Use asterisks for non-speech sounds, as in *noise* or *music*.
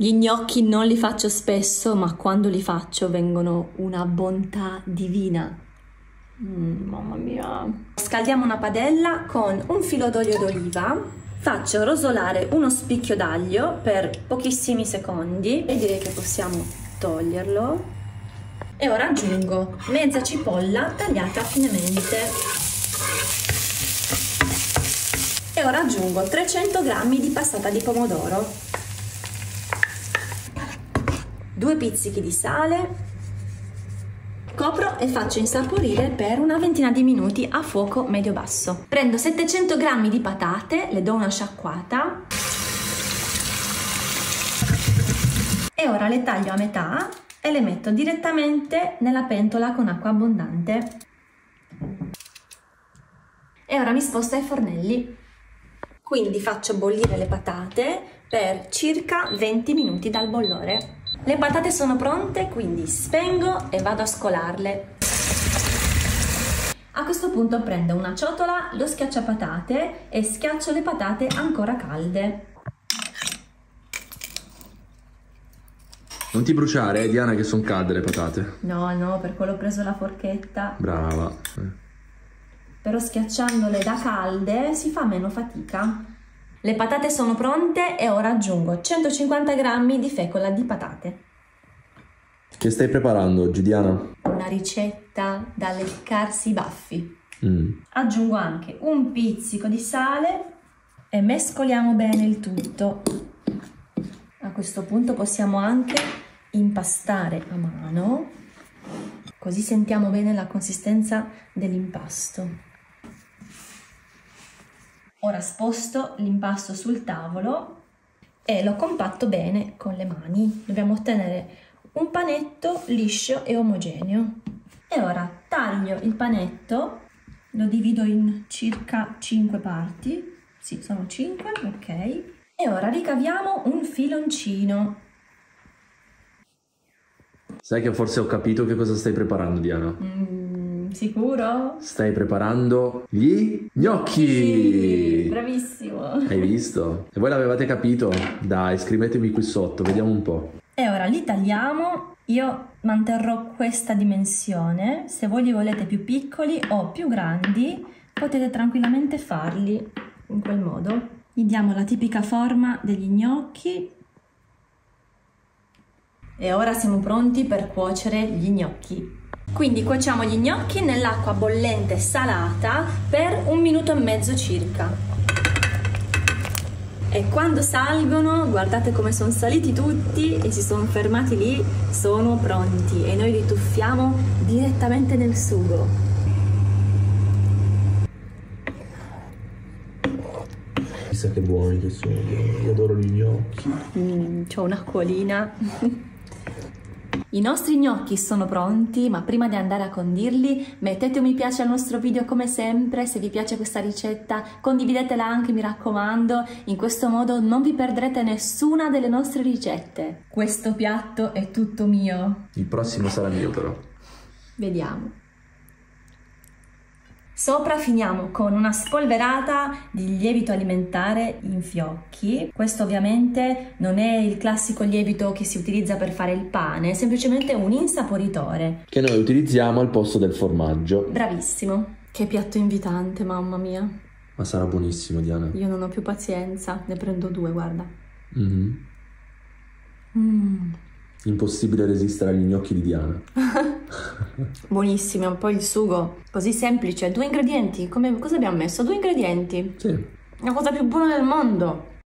Gli gnocchi non li faccio spesso, ma quando li faccio vengono una bontà divina. Mm, mamma mia. Scaldiamo una padella con un filo d'olio d'oliva. Faccio rosolare uno spicchio d'aglio per pochissimi secondi e direi che possiamo toglierlo. E ora aggiungo mezza cipolla tagliata finemente. E ora aggiungo 300 g di passata di pomodoro due pizzichi di sale, Copro e faccio insaporire per una ventina di minuti a fuoco medio-basso. Prendo 700 g di patate, le do una sciacquata e ora le taglio a metà e le metto direttamente nella pentola con acqua abbondante. E ora mi sposto ai fornelli. Quindi faccio bollire le patate per circa 20 minuti dal bollore. Le patate sono pronte, quindi spengo e vado a scolarle. A questo punto prendo una ciotola, lo schiacciapatate e schiaccio le patate ancora calde. Non ti bruciare, eh, Diana, che sono calde le patate. No, no, per quello ho preso la forchetta. Brava. Però schiacciandole da calde si fa meno fatica. Le patate sono pronte e ora aggiungo 150 g di fecola di patate. Che stai preparando oggi, Diana? Una ricetta da leccarsi i baffi. Mm. Aggiungo anche un pizzico di sale e mescoliamo bene il tutto. A questo punto possiamo anche impastare a mano, così sentiamo bene la consistenza dell'impasto. Ora sposto l'impasto sul tavolo e lo compatto bene con le mani. Dobbiamo ottenere un panetto liscio e omogeneo. E ora taglio il panetto, lo divido in circa 5 parti. Sì, sono 5, ok. E ora ricaviamo un filoncino. Sai che forse ho capito che cosa stai preparando, Diana? Mm Sicuro? Stai preparando gli gnocchi! Sì, bravissimo! Hai visto? Se voi l'avevate capito, dai, scrivetemi qui sotto, vediamo un po'. E ora li tagliamo. Io manterrò questa dimensione. Se voi li volete più piccoli o più grandi, potete tranquillamente farli in quel modo. Gli diamo la tipica forma degli gnocchi. E ora siamo pronti per cuocere gli gnocchi. Quindi cuociamo gli gnocchi nell'acqua bollente salata per un minuto e mezzo circa. E quando salgono, guardate come sono saliti tutti e si sono fermati lì, sono pronti e noi li tuffiamo direttamente nel sugo. Chissà che buoni che sono, io adoro gli gnocchi. Mm, C'ho un'acquolina. *laughs* I nostri gnocchi sono pronti, ma prima di andare a condirli mettete un mi piace al nostro video come sempre, se vi piace questa ricetta condividetela anche mi raccomando, in questo modo non vi perdrete nessuna delle nostre ricette. Questo piatto è tutto mio. Il prossimo sarà mio però. Vediamo. Sopra finiamo con una spolverata di lievito alimentare in fiocchi. Questo ovviamente non è il classico lievito che si utilizza per fare il pane, è semplicemente un insaporitore. Che noi utilizziamo al posto del formaggio. Bravissimo. Che piatto invitante, mamma mia. Ma sarà buonissimo, Diana. Io non ho più pazienza, ne prendo due, guarda. Mm-hmm. Mm. Impossibile resistere agli gnocchi di Diana. *laughs* *laughs* Buonissimo, poi il sugo, così semplice, due ingredienti, come cosa abbiamo messo? Due ingredienti. Sì. La cosa più buona del mondo.